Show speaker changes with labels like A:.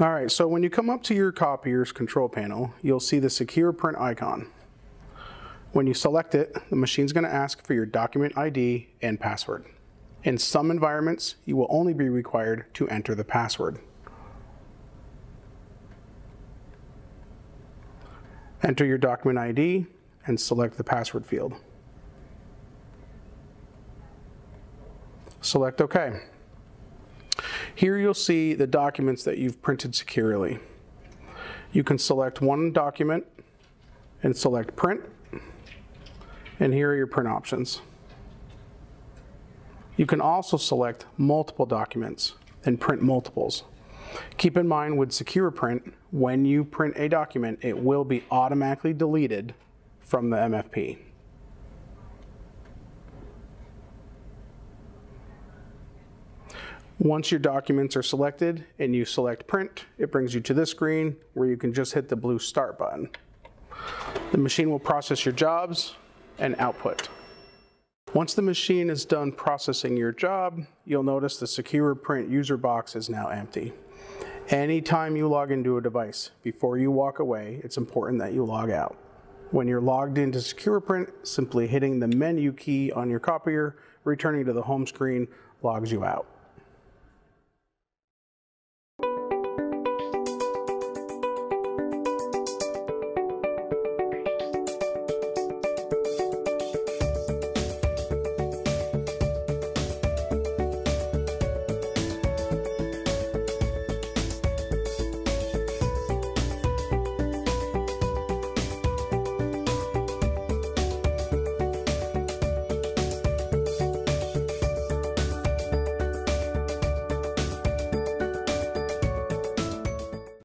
A: All right, so when you come up to your copier's control panel, you'll see the secure print icon. When you select it, the machine's gonna ask for your document ID and password. In some environments, you will only be required to enter the password. Enter your document ID and select the password field. Select OK. Here you'll see the documents that you've printed securely. You can select one document and select print, and here are your print options. You can also select multiple documents and print multiples. Keep in mind with Secure Print, when you print a document, it will be automatically deleted from the MFP. Once your documents are selected and you select print, it brings you to this screen where you can just hit the blue start button. The machine will process your jobs and output. Once the machine is done processing your job, you'll notice the Secure Print user box is now empty. Anytime you log into a device, before you walk away, it's important that you log out. When you're logged into Secure Print, simply hitting the menu key on your copier, returning to the home screen, logs you out.